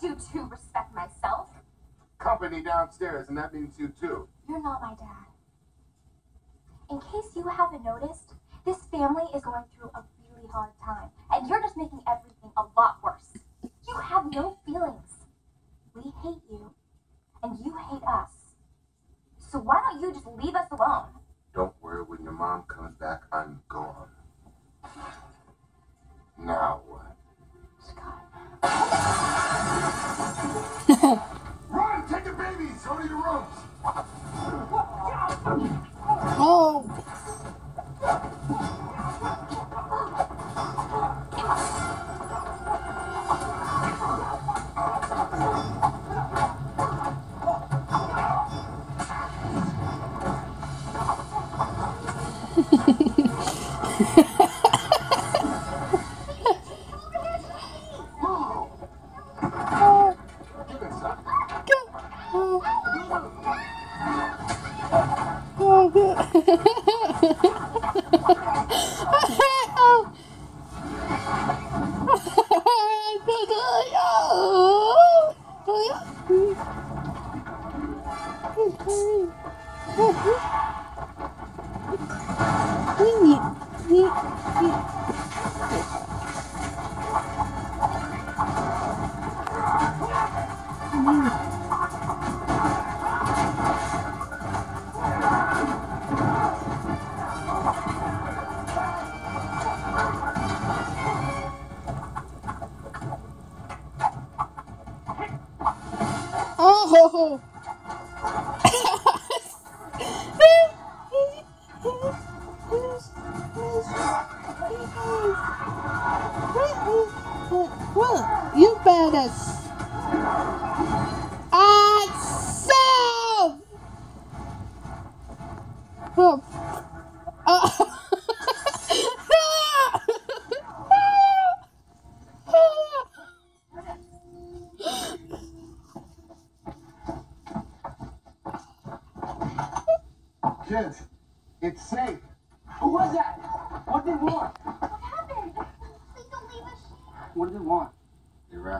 do to respect myself. Company downstairs, and that means you too. You're not my dad. In case you haven't noticed, this family is going through a really hard time, and you're just making everything a lot worse. You have no feelings. We hate you, and you hate us. So why don't you just leave us alone? Oh. Oh, good. oh. Oh. What? You better. I Oh. Kids, it's safe. Who was that? What did they want? What happened? Please don't leave us. What did they want? They wrapped